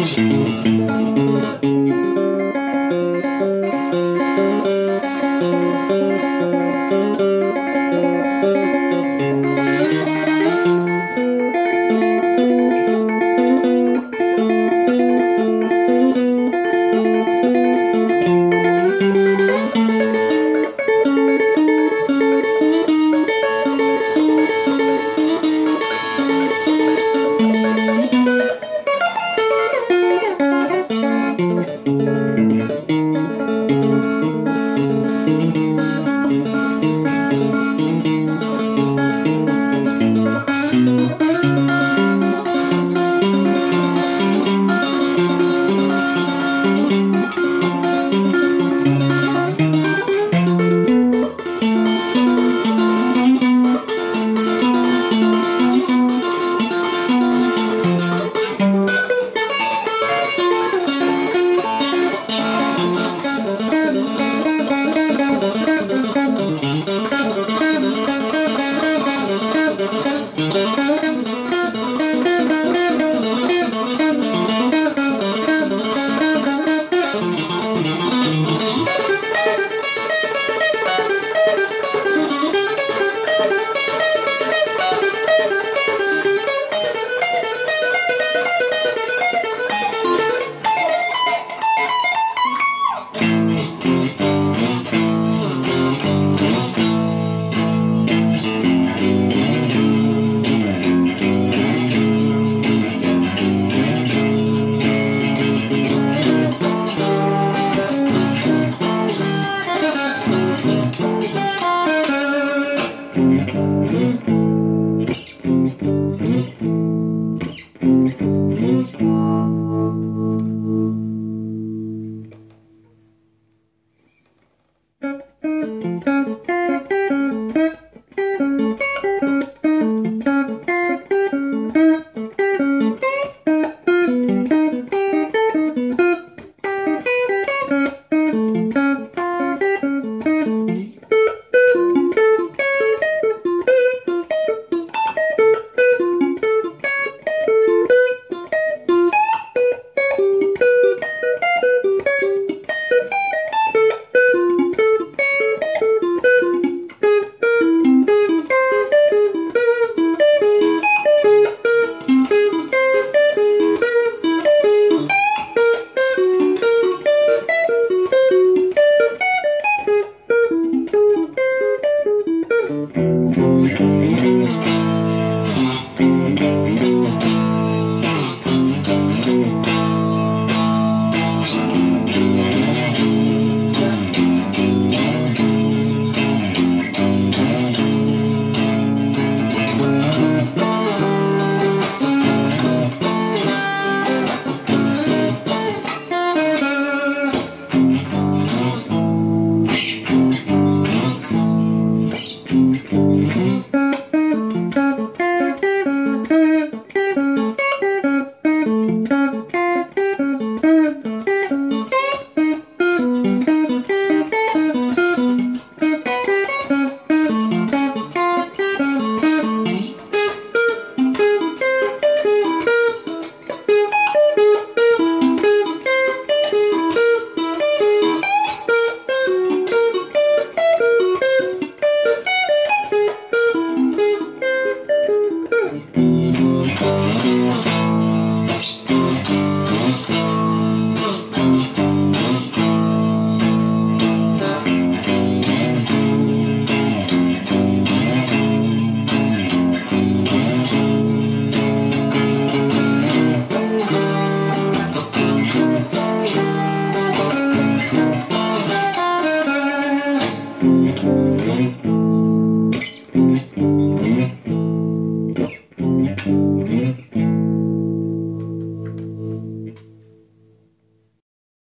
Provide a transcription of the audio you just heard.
Música Thank you.